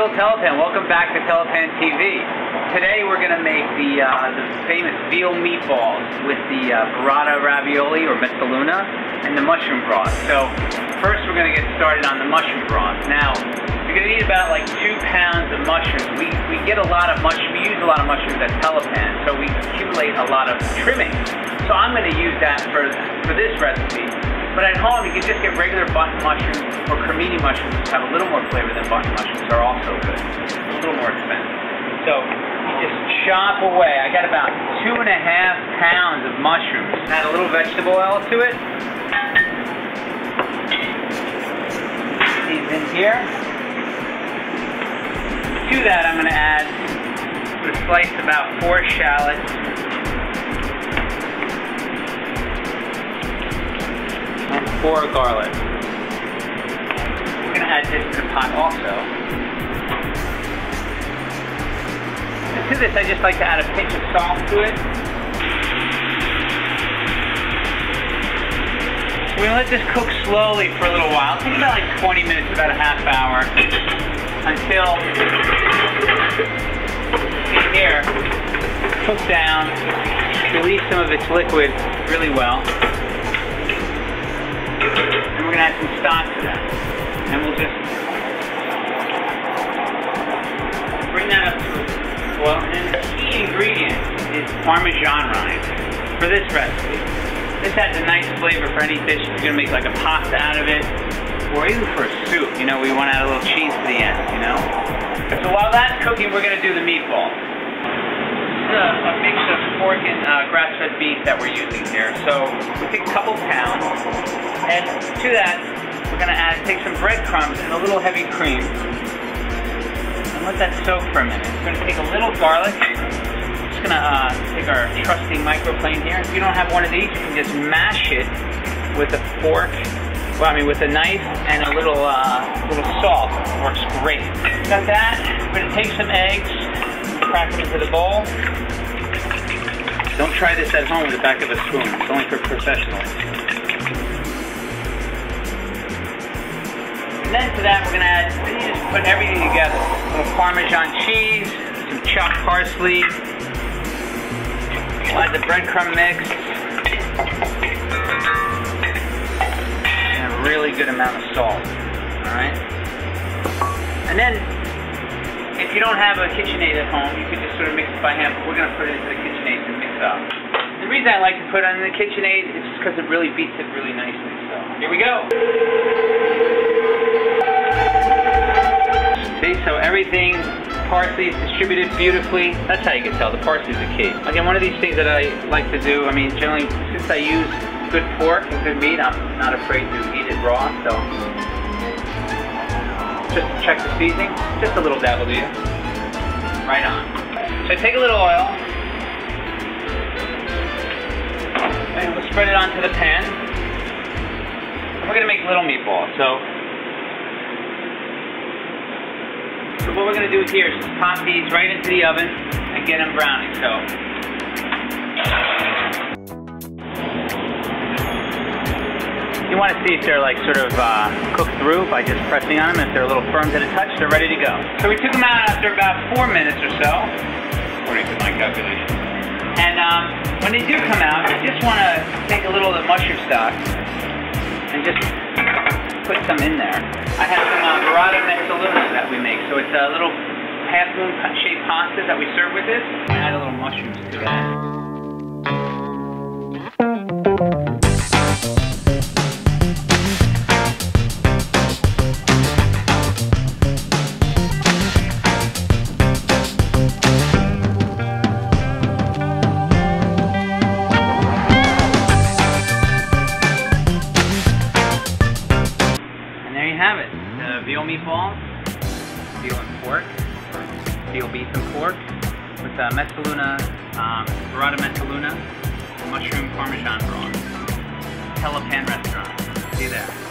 Telepan welcome back to Telepan TV. Today we're going to make the, uh, the famous veal meatballs with the uh, burrata ravioli or mezzaluna and the mushroom broth. So first we're going to get started on the mushroom broth. Now, you're going to need about like two pounds of mushrooms. We, we get a lot of mushrooms, we use a lot of mushrooms at Telepan, so we accumulate a lot of trimming. So I'm going to use that for, for this recipe. But at home, you can just get regular button mushrooms or cremini mushrooms, which have a little more flavor than button mushrooms, are also good. A little more expensive. So you just chop away. I got about two and a half pounds of mushrooms. Add a little vegetable oil to it. These in here. To that, I'm going to add a slice about four shallots four garlic. I'm to add this to the pot also. And to this, I just like to add a pinch of salt to it. We're to let this cook slowly for a little while. Take about like 20 minutes, about a half hour, until here cook down, release some of its liquid really well. Some stock to that. And we'll just bring that up to a boil. And the key ingredient is Parmesan rind for this recipe. This adds a nice flavor for any dish. If you're gonna make like a pasta out of it, or even for a soup, you know, we want to add a little cheese to the end, you know? So while that's cooking, we're gonna do the meatball. This is a, a mix of pork and uh, grass-fed beef that we're using here. So we take a couple pounds, and to that, we're gonna add, take some breadcrumbs and a little heavy cream, and let that soak for a minute. We're gonna take a little garlic. Just gonna uh, take our trusty microplane here. If you don't have one of these, you can just mash it with a fork. Well, I mean, with a knife and a little uh, little salt. Works great. Got that. We're gonna take some eggs, crack them into the bowl. Don't try this at home with the back of a spoon. It's only for professionals. And then to that, we're gonna add, you just put everything together. A little Parmesan cheese, some chopped parsley, add the breadcrumb mix, and a really good amount of salt. All right. And then, if you don't have a KitchenAid at home, you can just sort of mix it by hand. But we're gonna put it into the KitchenAid to mix it up. The reason I like to put it in the KitchenAid is just because it really beats it really nicely. So here we go. So everything, parsley is distributed beautifully. That's how you can tell, the parsley is the key. Again, one of these things that I like to do, I mean, generally, since I use good pork and good meat, I'm not afraid to eat it raw, so. Just check the seasoning, just a little dab will you. Right on. So take a little oil, and we'll spread it onto the pan. We're gonna make little meatballs, so So what we're going to do here is just pop these right into the oven and get them browning. So you want to see if they're like sort of uh, cooked through by just pressing on them. If they're a little firm to the touch, they're ready to go. So we took them out after about four minutes or so, according to my calculations. And um, when they do come out, you just want to take a little of the mushroom stock and just put some in there. I have some uh, burrata mezzaluna that we make. So it's a little half moon shaped pasta that we serve with this. Add a little mushrooms to that. And there you have it. The veal meatballs, veal and pork, veal beef and pork, with uh, mezzaluna, um, burrata mezzaluna, mushroom parmesan broth. Telepan restaurant. See you there.